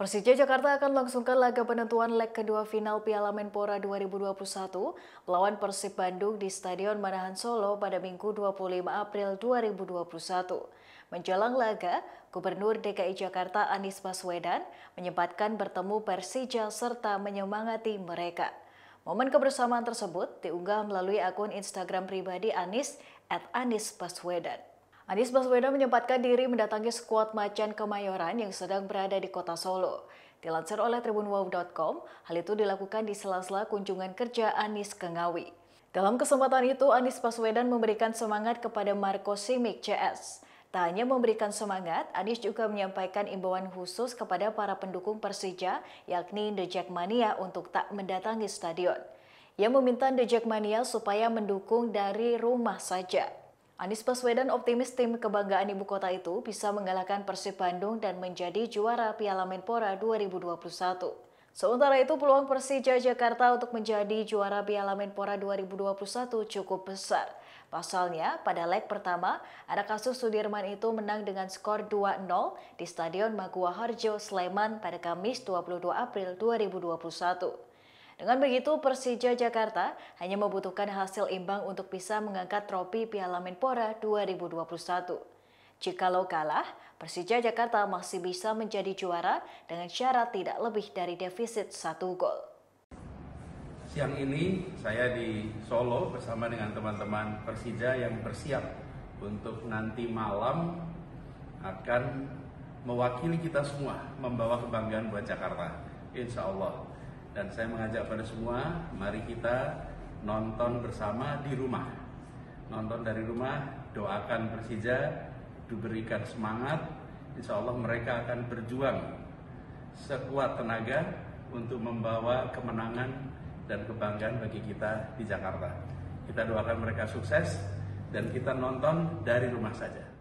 Persija Jakarta akan langsungkan laga penentuan leg kedua final Piala Menpora 2021 melawan Persib Bandung di Stadion Manahan Solo pada Minggu 25 April 2021. Menjelang laga, Gubernur DKI Jakarta Anies Baswedan menyempatkan bertemu Persija serta menyemangati mereka. Momen kebersamaan tersebut diunggah melalui akun Instagram pribadi Anies at Anies Baswedan. Anies Baswedan menyempatkan diri mendatangi skuad Macan Kemayoran yang sedang berada di kota Solo. Dilansir oleh tribunwow.com, hal itu dilakukan di sela-sela kunjungan kerja Anies ke Ngawi. Dalam kesempatan itu, Anies Baswedan memberikan semangat kepada Marco Simic CS. Tak hanya memberikan semangat, Anies juga menyampaikan imbauan khusus kepada para pendukung Persija, yakni The Jackmania untuk tak mendatangi stadion. Ia meminta The Jackmania supaya mendukung dari rumah saja. Anies Baswedan optimis tim kebanggaan ibu kota itu bisa mengalahkan Persib Bandung dan menjadi juara Piala Menpora 2021. Sementara itu peluang Persija Jakarta untuk menjadi juara Piala Menpora 2021 cukup besar. Pasalnya, pada leg pertama, ada kasus Sudirman itu menang dengan skor 2-0 di Stadion Magua Harjo, Sleman pada Kamis 22 April 2021. Dengan begitu, Persija Jakarta hanya membutuhkan hasil imbang untuk bisa mengangkat trofi Piala Menpora 2021. Jika lo kalah, Persija Jakarta masih bisa menjadi juara dengan syarat tidak lebih dari defisit satu gol. Siang ini saya di Solo bersama dengan teman-teman Persija yang bersiap untuk nanti malam akan mewakili kita semua membawa kebanggaan buat Jakarta. Insya Allah dan saya mengajak pada semua mari kita nonton bersama di rumah. Nonton dari rumah doakan Persija diberikan semangat. Insya Allah mereka akan berjuang sekuat tenaga untuk membawa kemenangan dan kebanggaan bagi kita di Jakarta. Kita doakan mereka sukses dan kita nonton dari rumah saja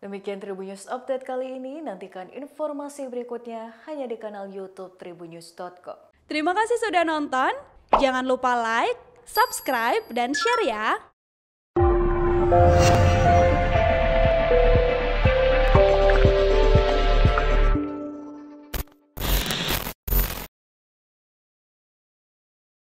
Demikian Tribunnews Update kali ini. Nantikan informasi berikutnya hanya di kanal YouTube tribunnews.com. Terima kasih sudah nonton. Jangan lupa like, subscribe, dan share ya.